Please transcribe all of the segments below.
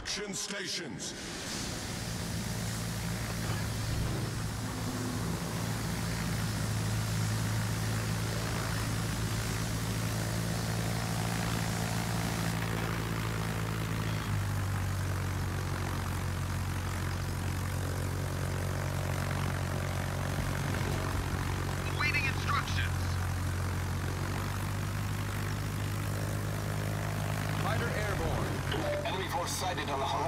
Extraction stations. 到了好。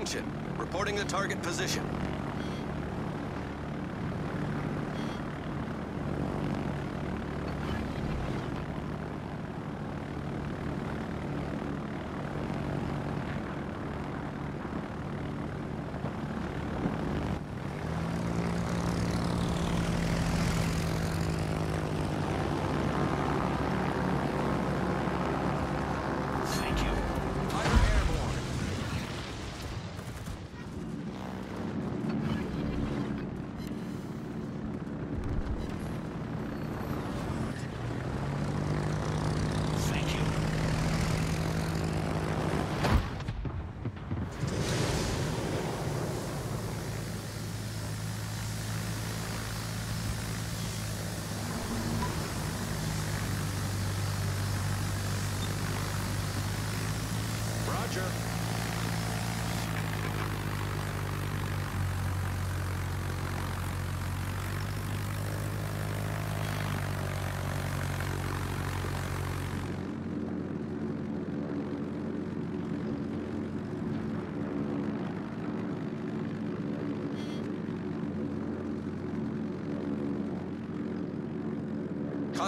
Attention. Reporting the target position.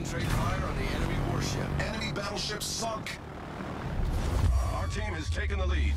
Concentrate fire on the enemy warship. Enemy battleship sunk. Our team has taken the lead.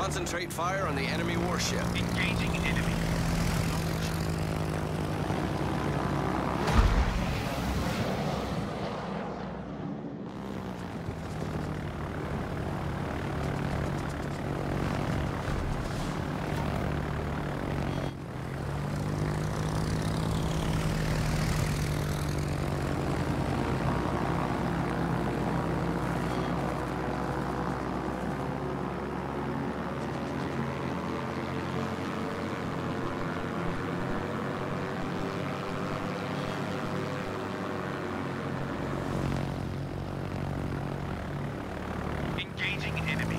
Concentrate fire on the enemy warship. Engaging enemy. Engaging enemy.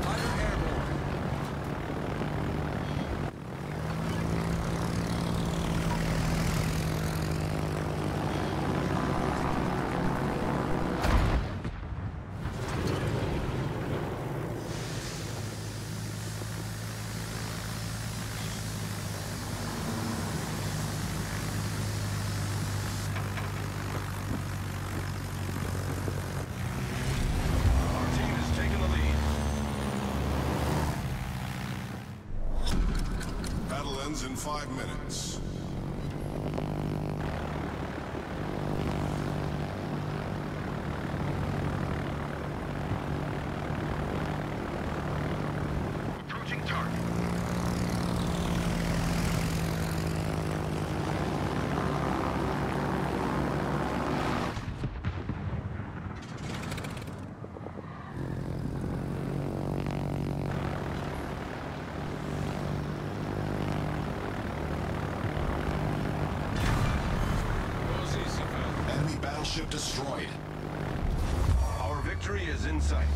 Fighter airborne. Our team is taking the lead. Ends in five minutes. Battleship destroyed. Our victory is in sight.